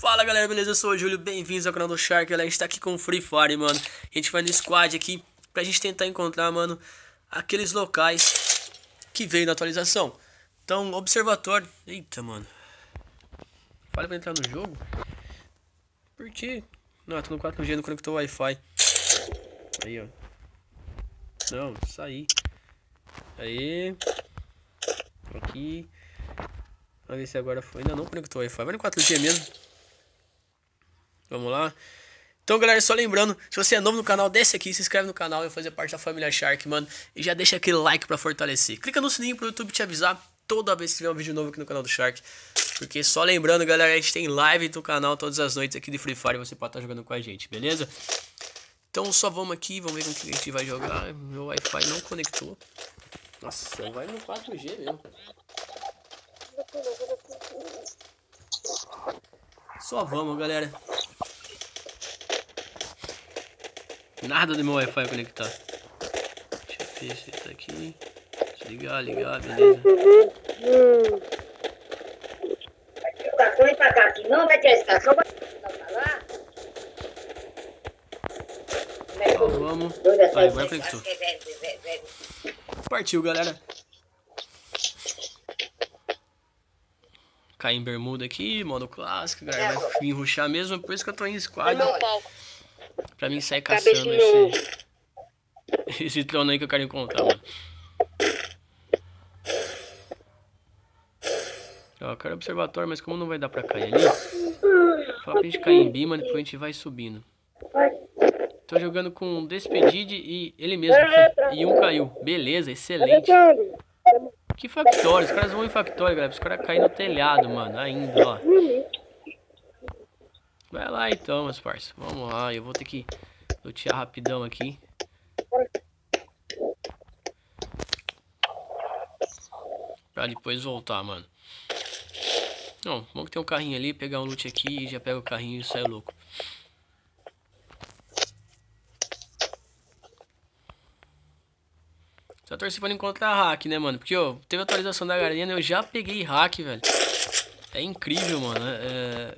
Fala galera, beleza? Eu sou o Júlio, bem-vindos ao canal do Shark, galera. A gente tá aqui com o Free Fire, mano. A gente vai no squad aqui pra gente tentar encontrar, mano, aqueles locais que veio na atualização. Então, observatório. Eita, mano. Fala pra entrar no jogo. Por quê? Não, tô no 4G, não conectou o Wi-Fi. Aí, ó. Não, saí. Aí. Aqui. Vamos ver se agora foi. Ainda não conectou o Wi-Fi. Vai no 4G mesmo. Vamos lá. Então, galera, só lembrando, se você é novo no canal, desce aqui, se inscreve no canal e fazer parte da família Shark, mano. E já deixa aquele like pra fortalecer. Clica no sininho pro YouTube te avisar toda vez que tiver um vídeo novo aqui no canal do Shark. Porque só lembrando, galera, a gente tem live no canal todas as noites aqui de Free Fire. Você pode estar jogando com a gente, beleza? Então só vamos aqui, vamos ver com que a gente vai jogar. Meu Wi-Fi não conectou. Nossa, vai no 4G mesmo. Só vamos, galera. Nada do meu Wi-Fi conectar. Deixa eu ver se tá aqui. Ligar, ligar, beleza. E pra cá, aqui não vai ter estação, vai. Só vamos. Aí, agora conectou. Partiu, galera. Cair em bermuda aqui, modo clássico, galera. Vai vir ruxar mesmo, por isso que eu tô em squad. Pra mim sair caçando esse. Esse trono aí que eu quero encontrar, mano. Ó, eu quero observatório, mas como não vai dar pra cair ali, fala pra gente cair em Bima, depois a gente vai subindo. Tô jogando com Despedide e ele mesmo. E um caiu. Beleza, excelente. Que factório? Os caras vão em factório, galera. Os caras caem no telhado, mano. Ainda, ó. Vai lá então, meus parceiros. Vamos lá. Eu vou ter que lutear rapidão aqui. Pra depois voltar, mano. Não, vamos que tem um carrinho ali, pegar um loot aqui, já pega o carrinho e sai louco. Só torcer pra encontrar hack, né, mano? Porque, ó, teve atualização da Garena, eu já peguei hack, velho. É incrível, mano. É...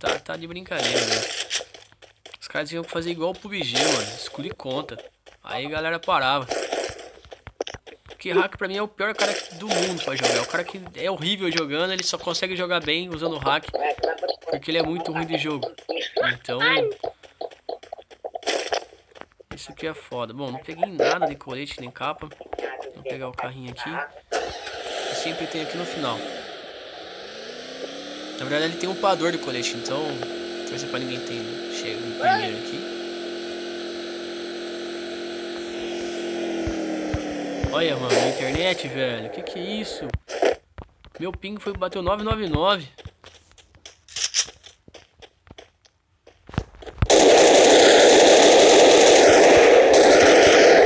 Tá, tá de brincadeira, velho. Os caras tinham que fazer igual o PUBG, mano. Escolhi conta. Aí a galera parava. Porque hack pra mim é o pior cara do mundo pra jogar. O cara que é horrível jogando, ele só consegue jogar bem usando hack. Porque ele é muito ruim de jogo. Então... Isso aqui é foda. Bom, não peguei nada de colete nem capa. Vou pegar o carrinho aqui. E sempre tem aqui no final. Na verdade ele tem um pador de colete, então... Deixa eu ver pra ninguém tem... Chega no primeiro aqui. Olha, mano, a internet, velho. Que que é isso? Meu ping foi bateu 999.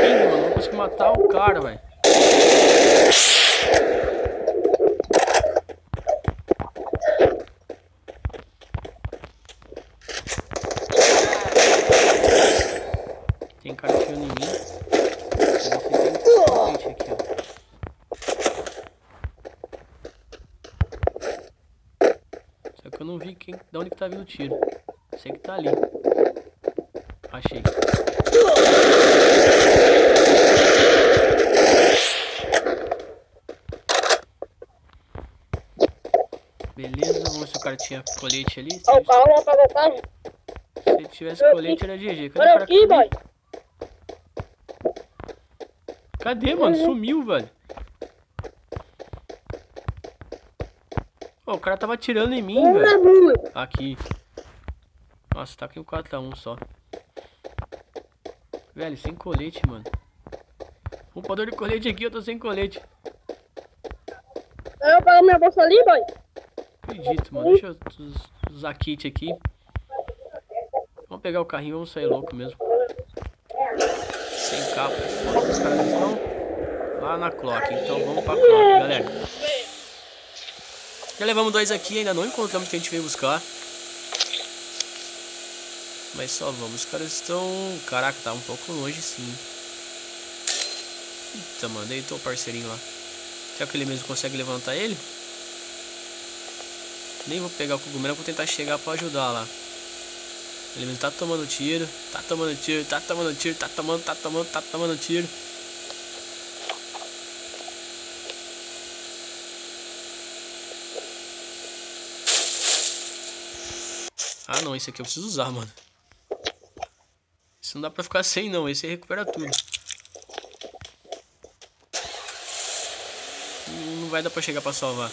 Ping, mano, não consigo matar o cara, velho. Tem cara atirando em mim. Gente, aqui, ó. Só que eu não vi quem, tá tiro. Sei que tá ali. Achei. Beleza, vamos ver se o cara tinha colete ali. Ó, o carro apagou o carro. se ele tivesse colete era GG. Cadê o Olha cara? aqui, boy. Cadê, mano? Sumiu, velho. O cara tava atirando em mim, velho. Aqui. Nossa, tá aqui o 4x1 só. Velho, sem colete, mano. Roupador de colete aqui, eu tô sem colete. Eu pego minha bolsa ali, boy. Acredito, mano. Deixa eu us- usar kit aqui. Vamos pegar o carrinho, vamos sair louco mesmo. Sem capa. Os caras estão lá na clock. Então vamos pra clock, galera. Já levamos dois aqui, ainda não encontramos o que a gente veio buscar. Mas só vamos. Os caras estão. Caraca, tá um pouco longe sim. Eita, mano, deitou o parceirinho lá. Será que ele mesmo consegue levantar ele? Nem vou pegar o cogumelo, vou tentar chegar pra ajudar lá. Ele mesmo tá tomando tiro, tá tomando tiro, tá tomando tiro, tá tomando, tá tomando, tá tomando tiro. Ah não, esse aqui eu preciso usar, mano. Isso não dá pra ficar sem não, esse recupera tudo. Não vai dar pra chegar pra salvar.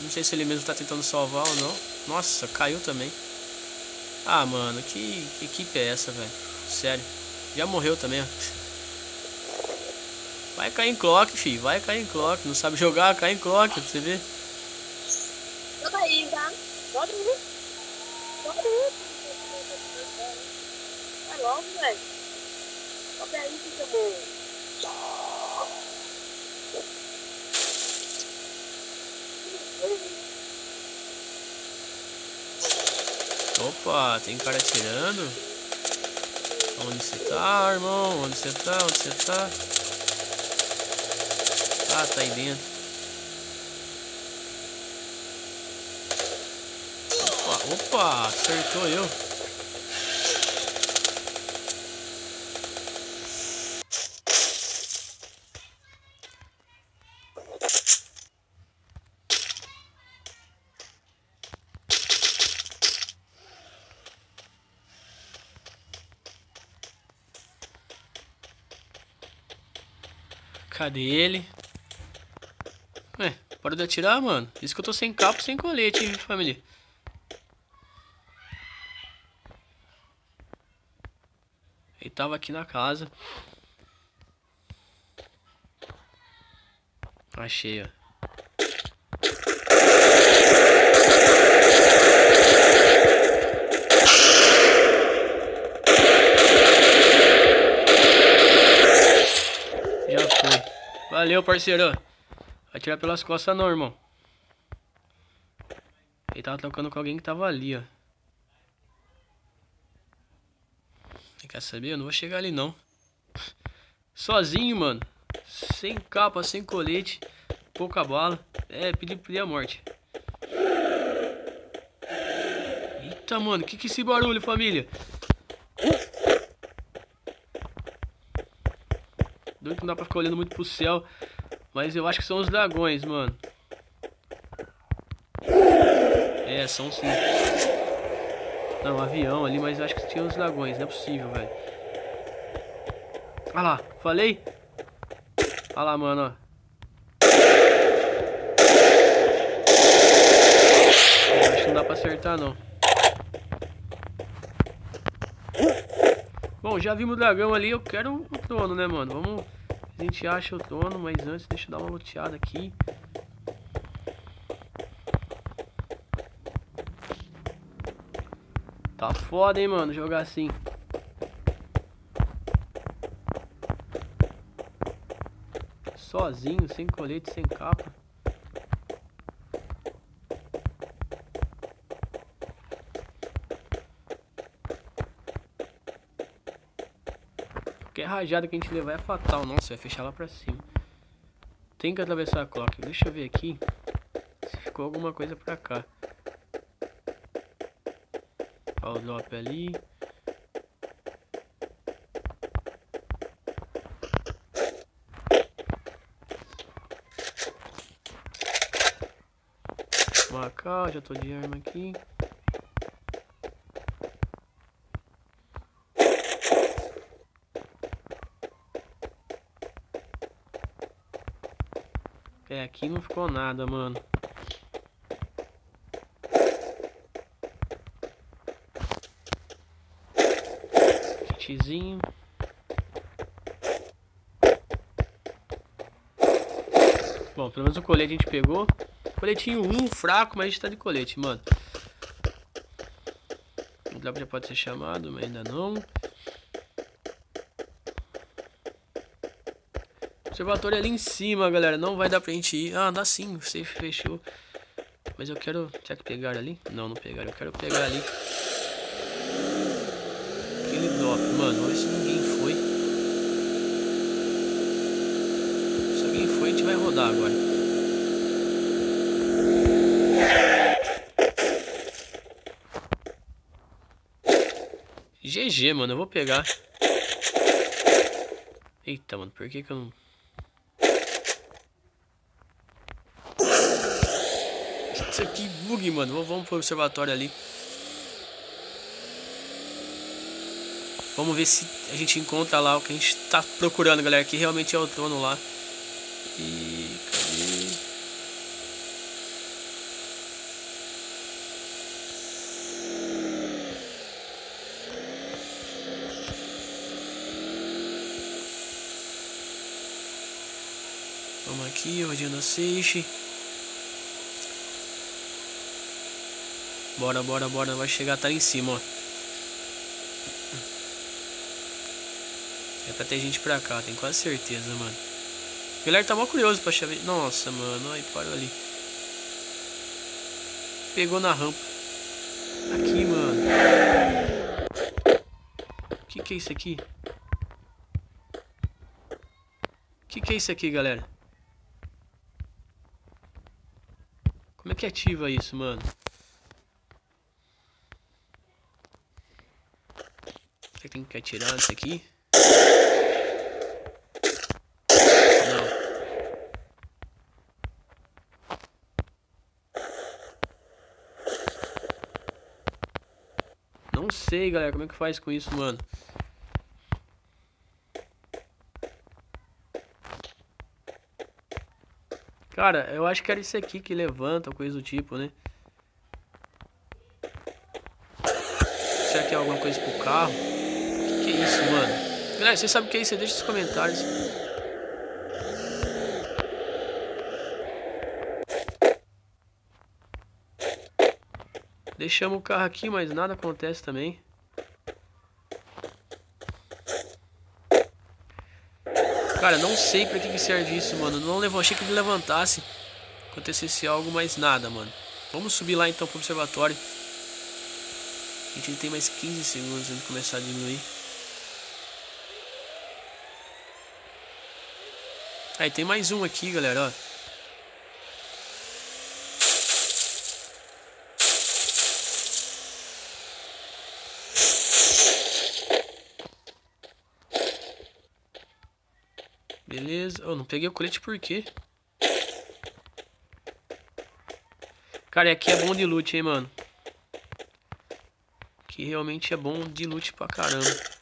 Não sei se ele mesmo tá tentando salvar ou não. Nossa, caiu também. Ah, mano, que, equipe é essa, velho? Sério. Já morreu também, ó. Vai cair em clock, filho. Vai cair em clock. Não sabe jogar, cai em clock, pra você ver. Eu caí, tá? Pode Vai logo, velho. Sobe aí, fica bom. Opa, tem cara atirando. Onde você tá, irmão? Onde você tá? Onde você tá? Ah, tá aí dentro. Opa, acertou eu. Cadê ele? Ué, para de atirar, mano. Isso que eu tô sem capa, sem colete, hein, família. Ele tava aqui na casa. Achei, ó. Já foi. Valeu, parceiro. Atirar pelas costas não, irmão. Ele tava trocando com alguém que tava ali, ó. Você quer saber? Eu não vou chegar ali, não. Sozinho, mano. Sem capa, sem colete. Pouca bala. É, pedir pedir a morte. Eita, mano. Que que é esse barulho, família? Doido não dá pra ficar olhando muito pro céu. Mas eu acho que são os dragões, mano. É, são sim. Não, um avião ali, mas acho que tinha os dragões. Não é possível, velho. Olha lá, falei? Olha lá, mano, ó. Eu acho que não dá pra acertar, não. Bom, já vimos o dragão ali, eu quero o trono, né, mano? Vamos... A gente acha o trono, mas antes deixa eu dar uma luteada aqui. Tá foda, hein, mano, jogar assim. Sozinho, sem colete, sem capa. Qualquer rajada que a gente levar é fatal. Nossa, vai fechar lá pra cima. Tem que atravessar a clock. Deixa eu ver aqui se ficou alguma coisa pra cá. Ó, o drop ali. Já tô de arma aqui. É, aqui não ficou nada, mano. Bom, pelo menos o colete a gente pegou. Coletinho 1, fraco, mas a gente tá de colete, mano. O drop já pode ser chamado, mas ainda não. Observatório é ali em cima, galera. Não vai dar pra gente ir. Ah, dá sim. O safe fechou. Mas eu quero... Será que pegar ali? Não, não pegar. Eu quero pegar ali top. Mano, se ninguém foi. Se alguém foi, a gente vai rodar agora. GG, mano. Eu vou pegar. Eita, mano. Por que que eu não... Isso aqui bug, mano. Vamos pro observatório ali. Vamos ver se a gente encontra lá o que a gente tá procurando, galera. Que realmente é o trono lá. E... Cadê? Vamos aqui, rodinha da Seixe. Bora, bora, bora. Vai chegar, tá em cima, ó. É pra ter gente pra cá, tenho quase certeza, mano. O galera tá mó curioso pra chave. Nossa, mano, aí parou ali. Pegou na rampa. Aqui, mano. O que que é isso aqui? O que que é isso aqui, galera? Como é que ativa isso, mano? Será que tem que atirar nisso aqui? Não sei, galera, como é que faz com isso, mano. Cara, eu acho que era isso aqui que levanta, coisa do tipo, né? Será que é alguma coisa pro carro? O que, que é isso, mano? Galera, sabem o que é isso? Deixa nos comentários. Deixamos o carro aqui, mas nada acontece também. Cara, não sei pra que, que serve isso, mano. Não levou, achei que ele levantasse. Acontecesse algo, mas nada, mano. Vamos subir lá então pro observatório. A gente tem mais 15 segundos antes de começar a diminuir. Aí tem mais um aqui, galera, ó. Beleza. Eu oh, não peguei o colete por quê? Cara, aqui é bom de loot, hein, mano. Aqui realmente é bom de loot pra caramba.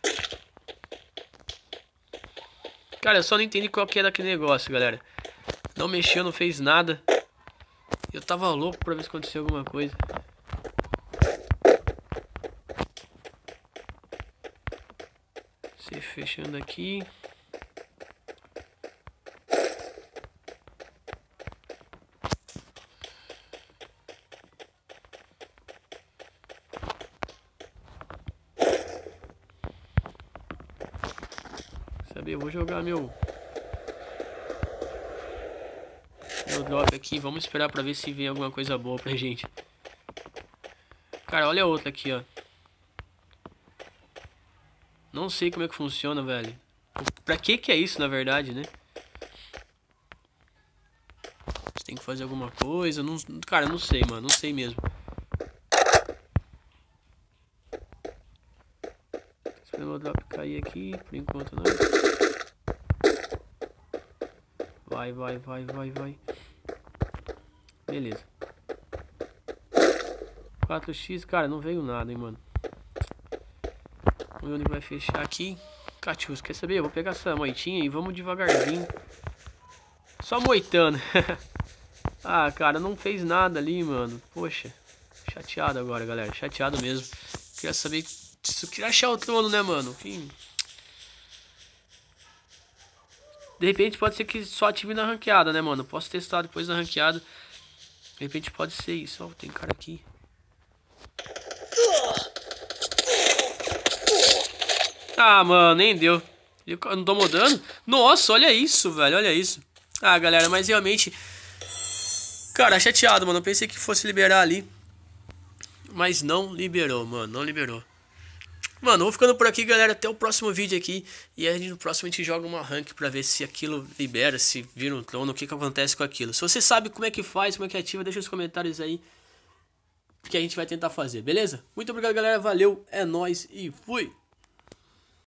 Cara, eu só não entendi qual que é daquele negócio, galera. Não mexeu, não fez nada. Eu tava louco pra ver se aconteceu alguma coisa. Você fechando aqui. Saber, eu vou jogar meu meu drop aqui, vamos esperar pra ver se vem alguma coisa boa pra gente. Cara, olha outra aqui, ó. Não sei como é que funciona, velho. Pra que que é isso, na verdade, né? Você tem que fazer alguma coisa, não, cara, não sei, mano, não sei mesmo. O aqui, por enquanto não. Vai, vai, vai, vai, vai. Beleza. 4x, cara, não veio nada, hein, mano. Ver onde vai fechar aqui. Catius, quer saber? Eu vou pegar essa moitinha e vamos devagarzinho. Só moitando. ah, cara, não fez nada ali, mano. Poxa. Chateado agora, galera. Chateado mesmo. Queria saber queria achar o trono, né, mano? Que De repente pode ser que só ative na ranqueada, né, mano? Posso testar depois na ranqueada. De repente pode ser isso. Ó, tem cara aqui. Ah, mano, nem deu. Eu não tô mudando. Nossa, olha isso, velho. Olha isso. Ah, galera, mas realmente... Cara, chateado, mano. Eu pensei que fosse liberar ali. Mas não liberou, mano. Não liberou. Mano, vou ficando por aqui, galera. Até o próximo vídeo aqui. E aí no próximo a gente joga uma rank pra ver se aquilo libera, se vira um trono, o que que acontece com aquilo. Se você sabe como é que faz, como é que ativa, deixa nos comentários aí. que a gente vai tentar fazer, beleza? Muito obrigado, galera. Valeu, é nóis e fui!